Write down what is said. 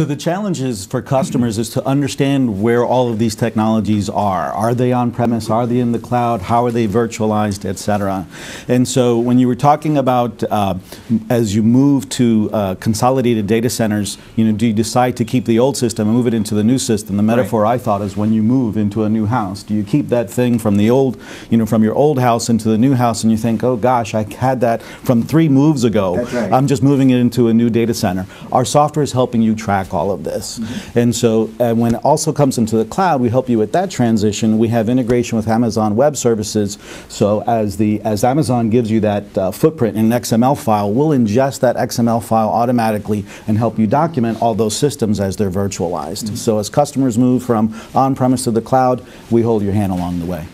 So the challenge is for customers is to understand where all of these technologies are. Are they on premise? Are they in the cloud? How are they virtualized, et cetera? And so when you were talking about uh, as you move to uh, consolidated data centers, you know, do you decide to keep the old system and move it into the new system? The metaphor I thought is when you move into a new house, do you keep that thing from the old, you know, from your old house into the new house and you think, oh gosh, I had that from three moves ago. Right. I'm just moving it into a new data center. Our software is helping you track all of this. And so uh, when it also comes into the cloud, we help you with that transition. We have integration with Amazon Web Services. So as the as Amazon gives you that uh, footprint in an XML file, we'll ingest that XML file automatically and help you document all those systems as they're virtualized. So as customers move from on-premise to the cloud, we hold your hand along the way.